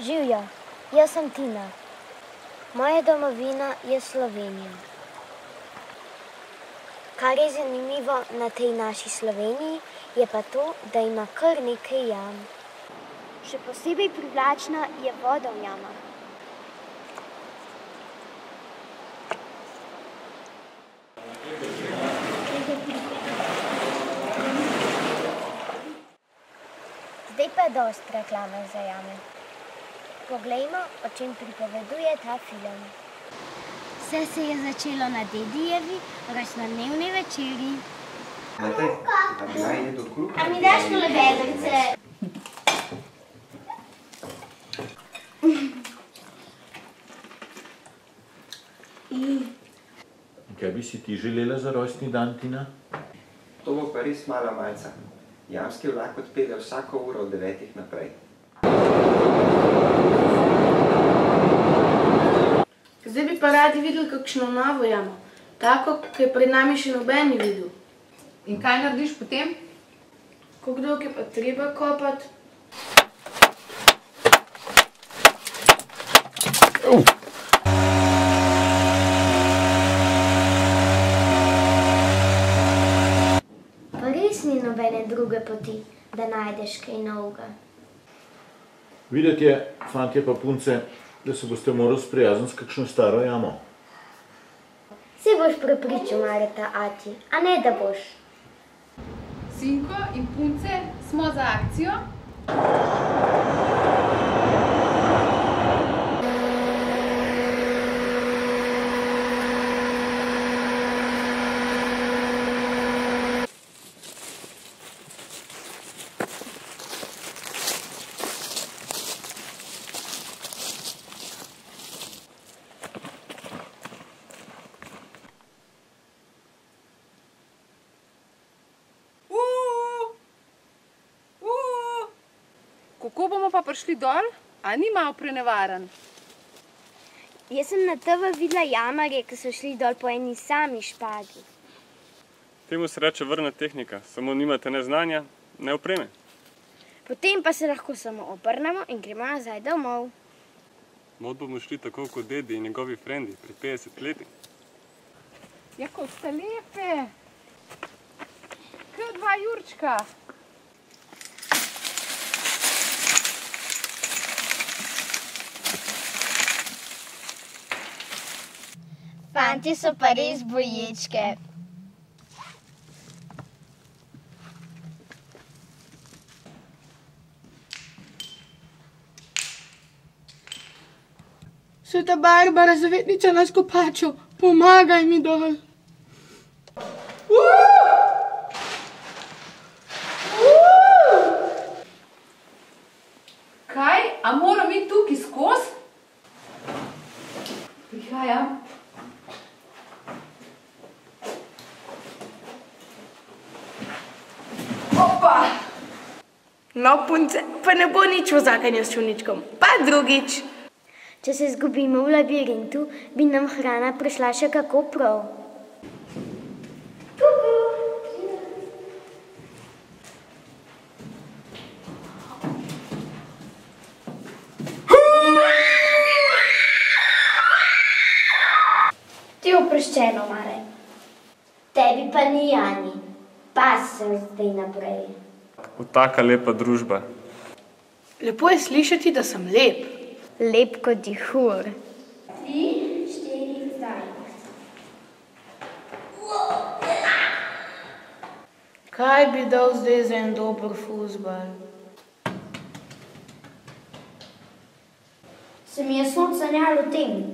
Živjo, jaz sem Tina. Moja domovina je Slovenija. Kar je zanimivo na tej naši Sloveniji, je pa to, da ima kar nekaj jam. Še posebej privlačna je voda v jamah. Zdaj pa je dost reklame za jame. Poglejmo, o čem pripoveduje ta film. Vse se je začelo na dedijevi rojstnodnevni večerji. Matej, a mi daš tole vedrce? Kaj bi si ti želela za rojstni dan, Tina? To bo pa res mala malca. Jamski vlak odpelje vsako uro od devetih naprej. Zdaj bi pa radi videli kakšno novo jamo. Tako, ki je pred nami še noben ni videl. In kaj narediš potem? Kako dolgo je pa treba kopati? Pa res ni nobene druge poti, da najdeš kaj novega. Videti je, fantje pa punce, da se boste morali sprijazniti s kakšno staro jamo. Si boš prepričal, Mareta, ati, a ne da boš. Sinko in punce smo za akcijo. Kako bomo pa prišli dol? A ni malo prenevaren? Jaz sem na TV videla jamarje, ki so šli dol po eni sami špagi. Temu se reče vrna tehnika, samo nimate ne znanja, ne opreme. Potem pa se lahko samo obrnemo in gremo nazaj domov. Mod bomo šli tako kot dedi in njegovi frendi pred 50 leti. Ja, kot ste lepe. Kot dva jurčka. Fanti so pa res boječke. Sveta Barbara, zavetnica nas kopačev, pomagaj mi dol. Kaj? A moram iti tukaj skozi? Prihajam. No, punce, pa ne bo nič vozakanja s čuničkom, pa drugič. Če se zgubimo v labirintu, bi nam hrana prišla še kako prav. Ti oproščeno, Mare. Tebi pa ni Jani. Pa se zdaj naprej. V taka lepa družba. Lepo je slišati, da sem lep. Lep kot dihur. Tri, štiri, zdaj. Kaj bi dal zdaj za en dober fuzbal? Se mi je sonce sanjalo tem.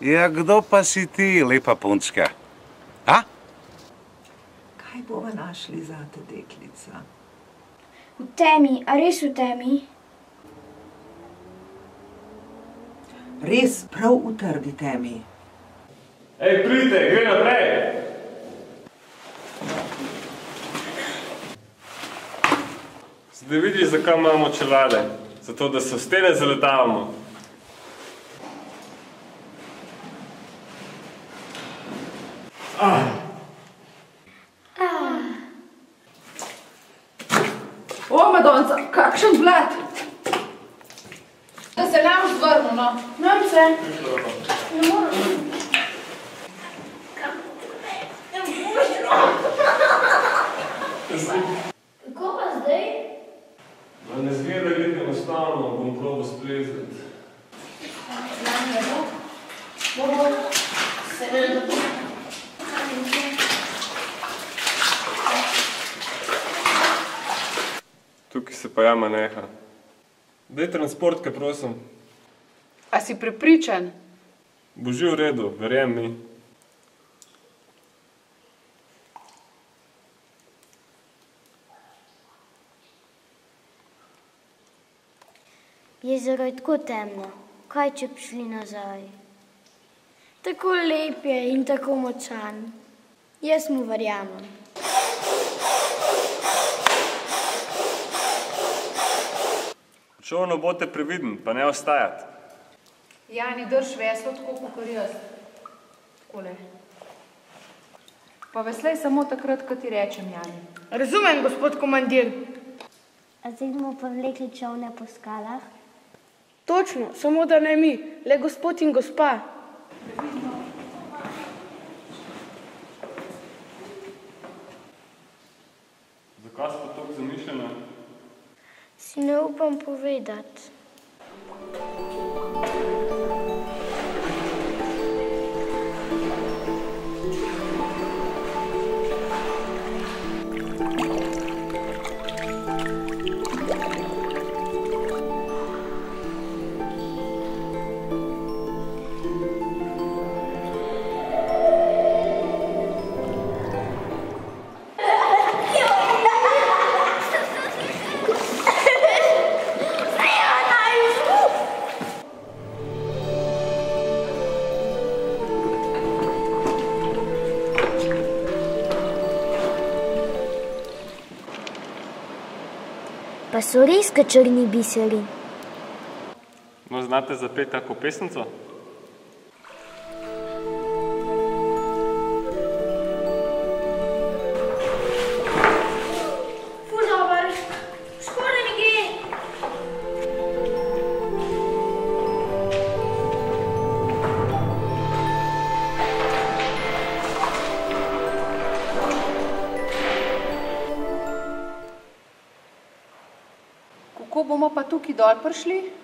Ja, kdo pa si ti, lepa punčka? Kaj bova našli za te deklica? V temi, a res v temi? Res prav v trdi temi. Ej, pridite, gre naprej! Zdaj vidiš, zakaj imamo čelade. Zato, da se v stene zaletavamo. Madonca, kakšen blad! da se ne boš zvrnil, no. Nam se. Kako pa zdaj? Ma ne zgleda glede enostavno, bom probal splezati. Tukaj se pa jama neha. Daj transportke, prosim. A si prepričan? Bo že v redu, verjem mi. Jezero je tako temno. Kaj, če bi šli nazaj? Tako lep je in tako močan. Jaz mu verjamem. Čovno bote previden, pa ne ostajati. Jani, drž veslo tako, kot jaz. Takole. Pa veslej samo takrat, ko ti rečem, Jani. Razumem, gospod komandir. A zdaj bomo pa vlekli čovne po skalah? Točno, samo da ne mi, le gospod in gospa. Zakaj ste tako zamišljeni? Si ne upam povedati. Pa so res črni biseri. No, znate zapeti kako pesnico? Bomo pa tukaj dol prišli?